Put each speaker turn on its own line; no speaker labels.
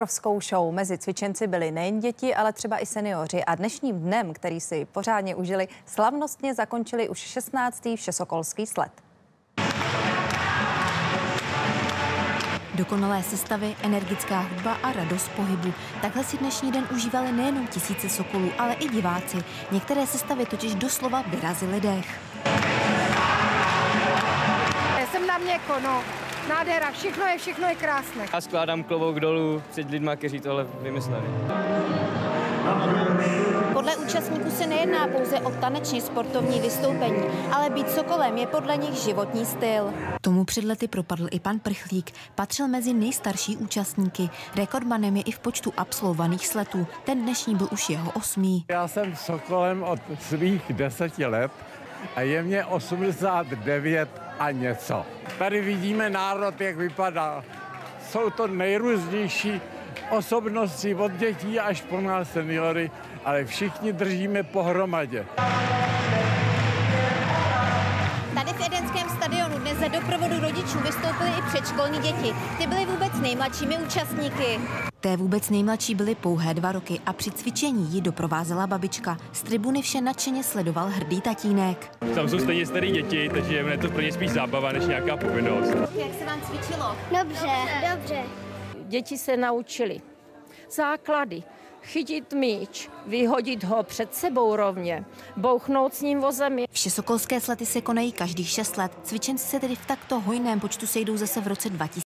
Obrovskou show mezi cvičenci byli nejen děti, ale třeba i seniori a dnešním dnem, který si pořádně užili, slavnostně zakončili už 16. všesokolský sled.
Dokonalé sestavy, energická hudba a radost pohybu. Takhle si dnešní den užívali nejenom tisíce sokolů, ale i diváci. Některé sestavy totiž doslova vyrazily dech.
Jsem na měko, no. Nádhera, všechno je, všechno je krásné.
Já skládám klobouk dolů před lidma, kteří tohle vymysleli.
Podle účastníků se nejedná pouze o taneční sportovní vystoupení, ale být sokolem je podle nich životní styl. Tomu před lety propadl i pan Prchlík. Patřil mezi nejstarší účastníky. Rekordmanem je i v počtu absolvovaných sletů. Ten dnešní byl už jeho osmý.
Já jsem sokolem od svých deseti let a je mě 89 a něco. Tady vidíme národ, jak vypadá. Jsou to nejrůznější osobnosti od dětí až po nás seniory, ale všichni držíme pohromadě.
Tady v Edenském stadionu dnes za doprovodu rodičů vystoupily i předškolní děti. Ty byly vůbec nejmladšími účastníky. Té vůbec nejmladší byly pouhé dva roky a při cvičení ji doprovázela babička. Z tribuny vše nadšeně sledoval hrdý tatínek.
Tam jsou stejně staré děti, takže je to pro ně spíš zábava než nějaká povinnost.
Jak se vám cvičilo?
Dobře, dobře.
Děti se naučili základy. Chytit míč, vyhodit ho před sebou rovně, bouchnout s ním vozem.
Všesokolské slety se konají každých šest let. Cvičenci se tedy v takto hojném počtu sejdou zase v roce 2000.